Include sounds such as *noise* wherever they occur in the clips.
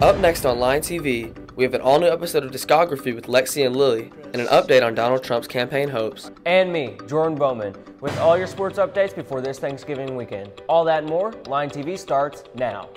Up next on Lion TV, we have an all new episode of Discography with Lexi and Lily, and an update on Donald Trump's campaign hopes. And me, Jordan Bowman, with all your sports updates before this Thanksgiving weekend. All that and more, Lion TV starts now.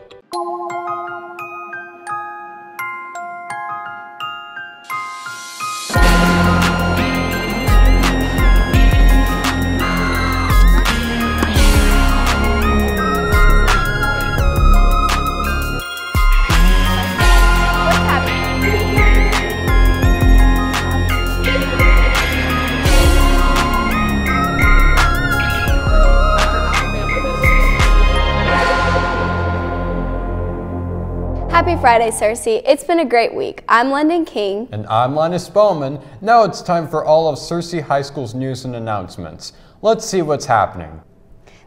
Friday, Searcy. It's been a great week. I'm London King. And I'm Linus Bowman. Now it's time for all of Searcy High School's news and announcements. Let's see what's happening.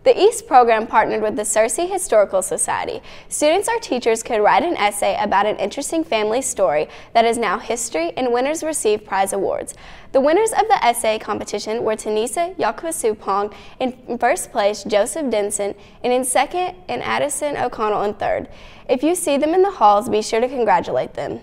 The EAST program partnered with the Searcy Historical Society. Students or teachers could write an essay about an interesting family story that is now history, and winners receive prize awards. The winners of the essay competition were Tanisa Yakwasupong in first place, Joseph Denson, and in second, and Addison O'Connell in third. If you see them in the halls, be sure to congratulate them.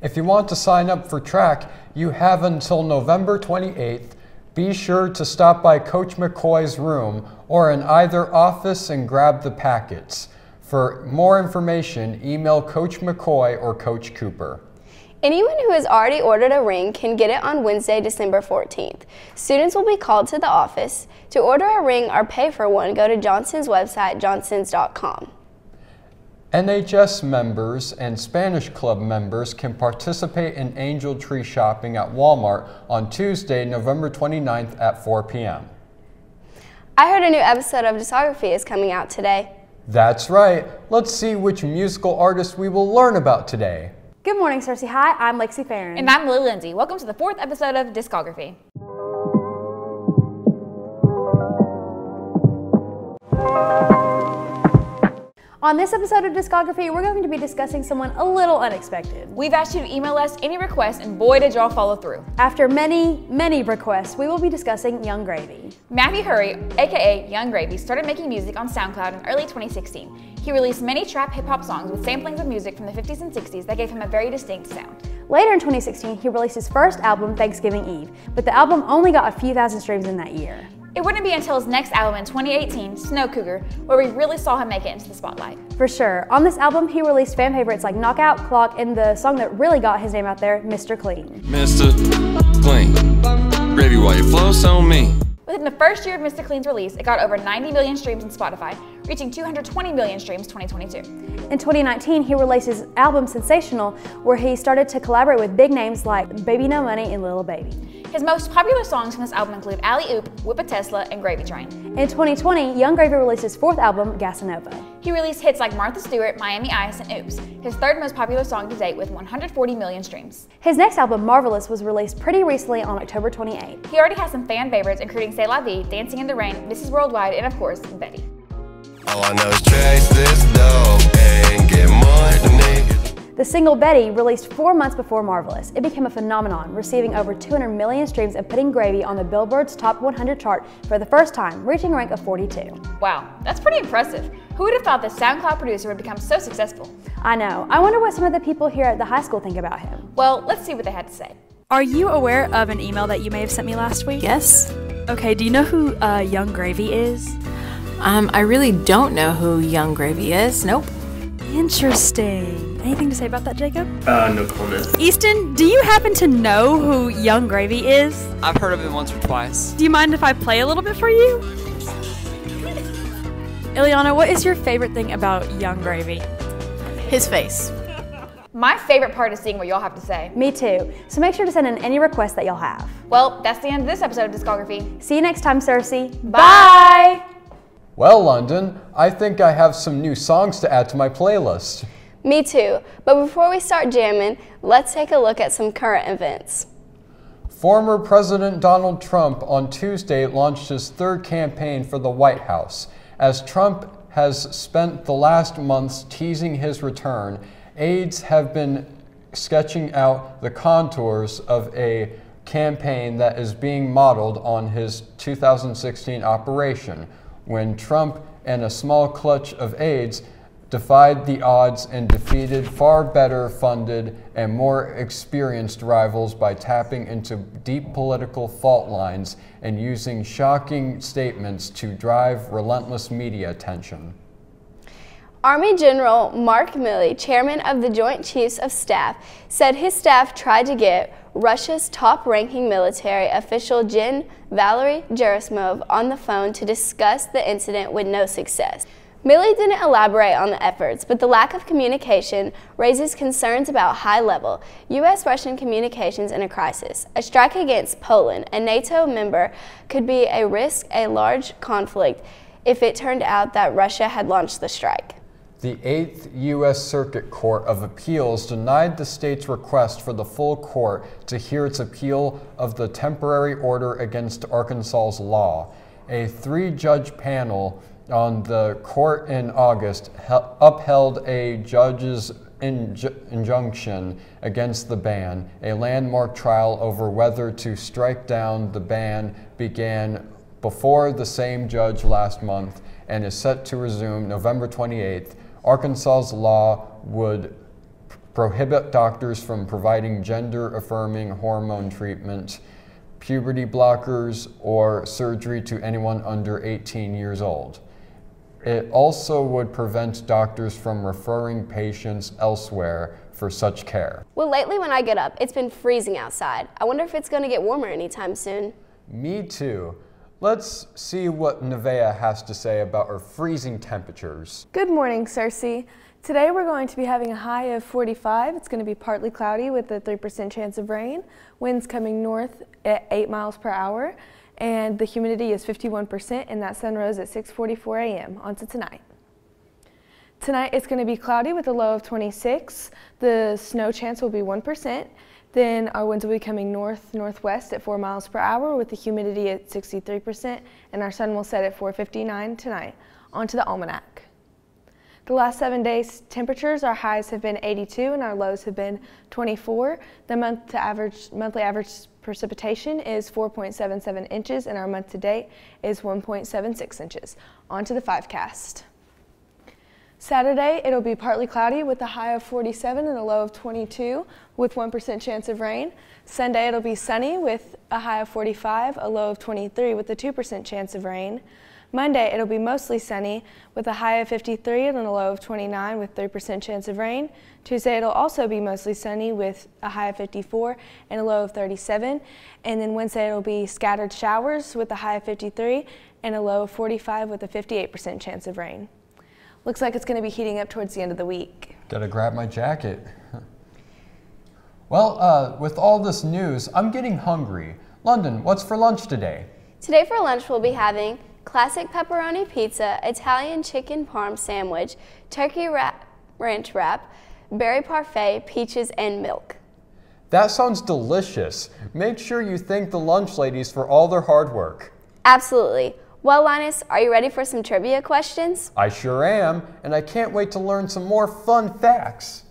If you want to sign up for track, you have until November 28th. Be sure to stop by Coach McCoy's room or in either office and grab the packets. For more information, email Coach McCoy or Coach Cooper. Anyone who has already ordered a ring can get it on Wednesday, December 14th. Students will be called to the office. To order a ring or pay for one, go to Johnson's website, jostens.com. NHS members and Spanish Club members can participate in Angel Tree shopping at Walmart on Tuesday, November 29th at 4 p.m. I heard a new episode of Discography is coming out today. That's right. Let's see which musical artist we will learn about today. Good morning, Searcy. Hi, I'm Lexi Farron. And I'm Lily Lindsay. Welcome to the fourth episode of Discography. On this episode of Discography, we're going to be discussing someone a little unexpected. We've asked you to email us any requests, and boy, did y'all follow through. After many, many requests, we will be discussing Yung Gravy. Matthew Hurry, aka Yung Gravy, started making music on SoundCloud in early 2016. He released many trap hip hop songs with samplings of music from the 50s and 60s that gave him a very distinct sound. Later in 2016, he released his first album, Thanksgiving Eve, but the album only got a few thousand streams in that year. It wouldn't be until his next album in 2018, Snow Cougar, where we really saw him make it into the spotlight. For sure. On this album, he released fan favorites like Knockout, Clock, and the song that really got his name out there, Mr. Clean. Mr. Clean. Gravy, why you flow so mean? Within the first year of Mr. Clean's release, it got over 90 million streams on Spotify, reaching 220 million streams 2022. In 2019, he released his album Sensational, where he started to collaborate with big names like Baby No Money and Little Baby. His most popular songs from this album include Alley Oop, Whip a Tesla, and Gravy Train. In 2020, Yung Gravy released his fourth album, Gasanova. He released hits like Martha Stewart, Miami Ice, and Oops, his third most popular song to date with 140 million streams. His next album, Marvelous, was released pretty recently on October 28. He already has some fan favorites, including C'est La Vie, Dancing in the Rain, Mrs. Worldwide, and of course, Betty. All I know is chase this dough and get money, nigga. The single Betty, released four months before Marvelous, it became a phenomenon, receiving over 200 million streams and putting Gravy on the Billboard's Top 100 chart for the first time, reaching a rank of 42. Wow, that's pretty impressive. Who would have thought this SoundCloud producer would become so successful? I know. I wonder what some of the people here at the high school think about him. Well, let's see what they had to say. Are you aware of an email that you may have sent me last week? Yes. Okay, do you know who uh, Yung Gravy is? Um, I really don't know who Yung Gravy is. Nope. Interesting. Anything to say about that, Jacob? Uh, no comment. Easton, do you happen to know who Yung Gravy is? I've heard of him once or twice. Do you mind if I play a little bit for you? Ileana, what is your favorite thing about Yung Gravy? His face. My favorite part is seeing what y'all have to say. Me too. So make sure to send in any requests that y'all have. Well, that's the end of this episode of Discography. See you next time, Searcy. Bye! Well, London, I think I have some new songs to add to my playlist. Me too. But before we start jamming, let's take a look at some current events. Former President Donald Trump on Tuesday launched his third campaign for the White House. As Trump has spent the last months teasing his return, aides have been sketching out the contours of a campaign that is being modeled on his 2016 operation, when Trump and a small clutch of aides defied the odds and defeated far better funded and more experienced rivals by tapping into deep political fault lines and using shocking statements to drive relentless media attention. Army General Mark Milley, chairman of the Joint Chiefs of Staff, said his staff tried to get Russia's top-ranking military official Gen Valery Gerasimov on the phone to discuss the incident with no success. Milley didn't elaborate on the efforts, but the lack of communication raises concerns about high-level U.S.-Russian communications in a crisis. A strike against Poland, a NATO member, could be a risk a large conflict if it turned out that Russia had launched the strike. The Eighth U.S. Circuit Court of Appeals denied the state's request for the full court to hear its appeal of the temporary order against Arkansas's law. A three judge panel on the court in August upheld a judge's inj injunction against the ban. A landmark trial over whether to strike down the ban began before the same judge last month and is set to resume November 28th. Arkansas's law would prohibit doctors from providing gender affirming hormone treatment, puberty blockers, or surgery to anyone under 18 years old. It also would prevent doctors from referring patients elsewhere for such care. Well, lately when I get up, it's been freezing outside. I wonder if it's going to get warmer anytime soon. Me too. Let's see what Nevaeh has to say about our freezing temperatures. Good morning, Searcy. Today we're going to be having a high of 45. It's going to be partly cloudy with a 3% chance of rain. Winds coming north at 8 miles per hour. And the humidity is 51% and that sun rose at 6.44 a.m. On to tonight. Tonight it's going to be cloudy with a low of 26. The snow chance will be 1%. Then our winds will be coming north northwest at 4 miles per hour with the humidity at 63%, and our sun will set at 4:59 tonight. On to the almanac. The last seven days, temperatures, our highs have been 82 and our lows have been 24. The month to average, monthly average precipitation is 4.77 inches and our month to date is 1.76 inches. On to the five cast. Saturday, it'll be partly cloudy with a high of 47 and a low of 22 with 1% chance of rain. Sunday, it'll be sunny with a high of 45, a low of 23 with a 2% chance of rain. Monday, it'll be mostly sunny with a high of 53 and a low of 29 with 3% chance of rain. Tuesday, it'll also be mostly sunny with a high of 54 and a low of 37. And then Wednesday, it'll be scattered showers with a high of 53 and a low of 45 with a 58% chance of rain. Looks like it's going to be heating up towards the end of the week. Gotta grab my jacket. *laughs* well, uh, with all this news, I'm getting hungry. London, what's for lunch today? Today for lunch, we'll be having classic pepperoni pizza, Italian chicken parm sandwich, turkey wrap, ranch wrap, berry parfait, peaches, and milk. That sounds delicious. Make sure you thank the lunch ladies for all their hard work. Absolutely. Well, Linus, are you ready for some trivia questions? I sure am, and I can't wait to learn some more fun facts.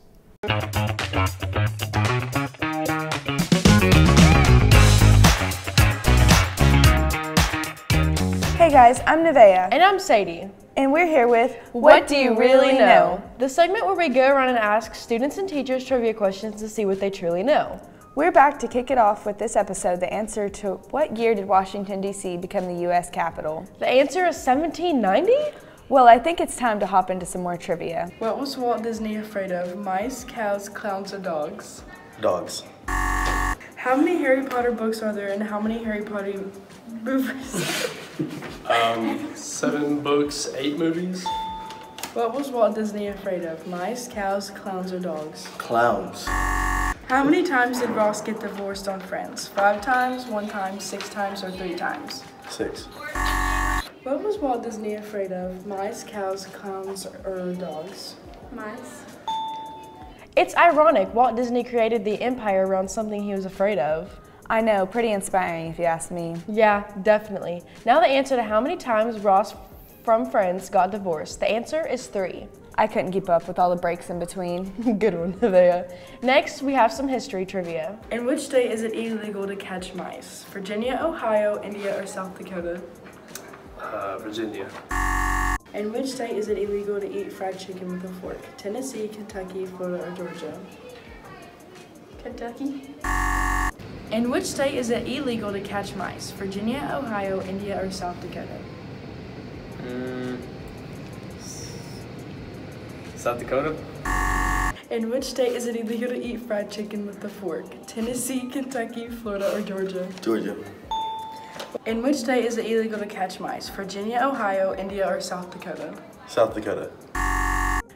Hey guys, I'm Nevaeh. And I'm Sadie. And we're here with What, what Do You Really know? know? The segment where we go around and ask students and teachers trivia questions to see what they truly know. We're back to kick it off with this episode, the answer to what year did Washington, D.C. become the U.S. capital? The answer is 1790? Well, I think it's time to hop into some more trivia. What was Walt Disney afraid of? Mice, cows, clowns, or dogs? Dogs. How many Harry Potter books are there and how many Harry Potter movies? um, seven books, eight movies. What was Walt Disney afraid of? Mice, cows, clowns, or dogs? Clowns. How many times did Ross get divorced on Friends? Five times, one time, six times, or three times? Six. What was Walt Disney afraid of? Mice, cows, clowns, or dogs? Mice. It's ironic. Walt Disney created the empire around something he was afraid of. I know, pretty inspiring if you ask me. Yeah, definitely. Now the answer to how many times Ross from Friends got divorced. The answer is three. I couldn't keep up with all the breaks in between. *laughs* Good one, *laughs* Nevaeh. Next, we have some history trivia. In which state is it illegal to catch mice? Virginia, Ohio, India, or South Dakota? Uh, Virginia. In which state is it illegal to eat fried chicken with a fork? Tennessee, Kentucky, Florida, or Georgia? Kentucky. In which state is it illegal to catch mice? Virginia, Ohio, India, or South Dakota? Mm. South Dakota? In which state is it illegal to eat fried chicken with a fork? Tennessee, Kentucky, Florida, or Georgia? Georgia. In which state is it illegal to catch mice? Virginia, Ohio, India, or South Dakota? South Dakota.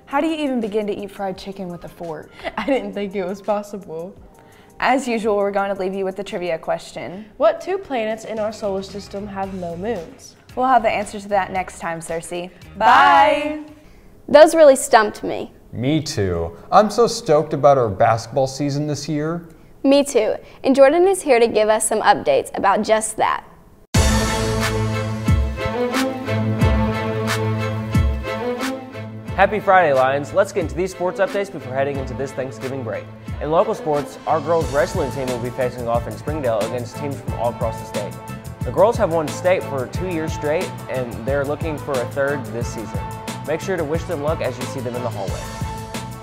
How do you even begin to eat fried chicken with a fork? *laughs* I didn't think it was possible. As usual, we're going to leave you with the trivia question. What two planets in our solar system have no moons? We'll have the answer to that next time, Searcy. Bye. Those really stumped me. Me too. I'm so stoked about our basketball season this year. Me too. And Jordan is here to give us some updates about just that. Happy Friday, Lions. Let's get into these sports updates before heading into this Thanksgiving break. In local sports, our girls wrestling team will be facing off in Springdale against teams from all across the state. The girls have won state for two years straight, and they're looking for a third this season. Make sure to wish them luck as you see them in the hallway.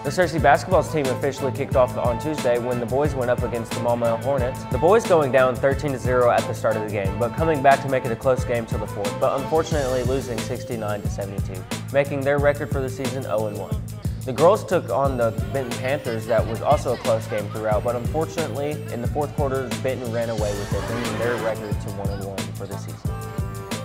The Searcy basketball's team officially kicked off on Tuesday when the boys went up against the Maumelle Hornets. The boys going down 13-0 at the start of the game, but coming back to make it a close game till the fourth, but unfortunately losing 69-72, making their record for the season 0-1. The girls took on the Benton Panthers that was also a close game throughout, but unfortunately in the fourth quarter, Benton ran away with it, bringing their record to 1-1 for the season.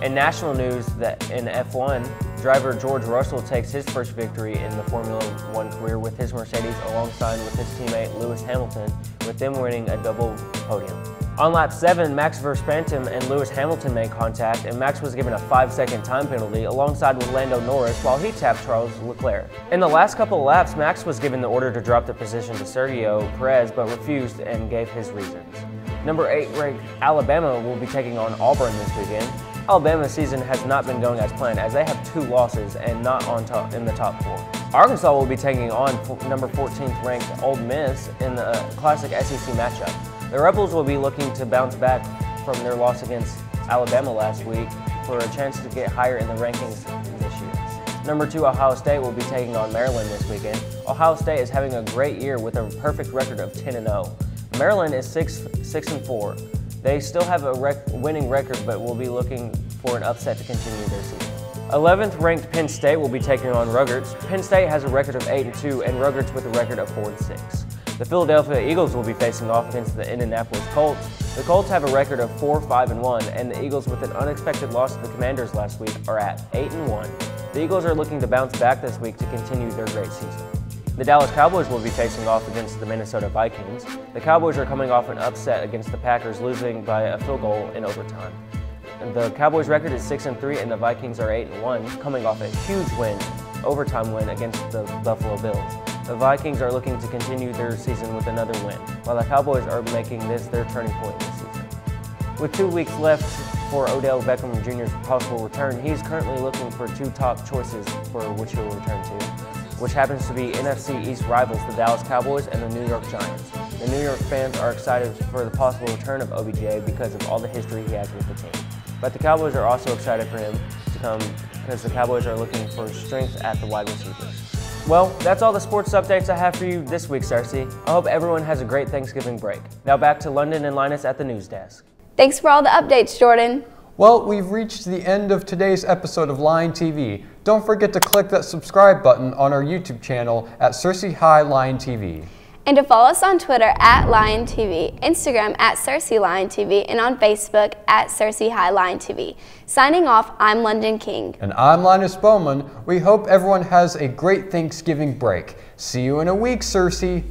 In national news, that in F1, driver George Russell takes his first victory in the Formula One career with his Mercedes alongside with his teammate Lewis Hamilton, with them winning a double podium. On lap 7, Max Verstappen and Lewis Hamilton made contact, and Max was given a 5-second time penalty alongside with Lando Norris while he tapped Charles Leclerc. In the last couple of laps, Max was given the order to drop the position to Sergio Perez, but refused and gave his reasons. Number 8 ranked Alabama will be taking on Auburn this weekend. Alabama's season has not been going as planned as they have two losses and not on top in the top four. Arkansas will be taking on number 14th ranked Ole Miss in the uh, classic SEC matchup. The Rebels will be looking to bounce back from their loss against Alabama last week for a chance to get higher in the rankings this year. Number two, Ohio State will be taking on Maryland this weekend. Ohio State is having a great year with a perfect record of 10 0. Maryland is 6 6 and 4. They still have a rec winning record, but will be looking for an upset to continue their season. 11th ranked Penn State will be taking on Rutgers. Penn State has a record of 8 and 2, and Rutgers with a record of 4 and 6. The Philadelphia Eagles will be facing off against the Indianapolis Colts. The Colts have a record of 4 5 and 1, and the Eagles, with an unexpected loss to the Commanders last week, are at 8 and 1. The Eagles are looking to bounce back this week to continue their great season. The Dallas Cowboys will be facing off against the Minnesota Vikings. The Cowboys are coming off an upset against the Packers, losing by a field goal in overtime. The Cowboys' record is 6 and 3, and the Vikings are 8 and 1, coming off a huge win, overtime win against the Buffalo Bills. The Vikings are looking to continue their season with another win, while the Cowboys are making this their turning point this season. With two weeks left for Odell Beckham Jr.'s possible return, he's currently looking for two top choices for which he'll return to, which happens to be NFC East rivals, the Dallas Cowboys and the New York Giants. The New York fans are excited for the possible return of OBJ because of all the history he has with the team. But the Cowboys are also excited for him to come because the Cowboys are looking for strength at the wide receivers. Well, that's all the sports updates I have for you this week, Searcy. I hope everyone has a great Thanksgiving break. Now back to London and Linus at the news desk. Thanks for all the updates, Jordan. Well, we've reached the end of today's episode of Lion TV. Don't forget to click that subscribe button on our YouTube channel at Searcy High Lion TV. And to follow us on Twitter at Lion TV, Instagram at Searcy Lion TV, and on Facebook at Searcy High Lion TV. Signing off, I'm London King. And I'm Linus Bowman. We hope everyone has a great Thanksgiving break. See you in a week, Searcy.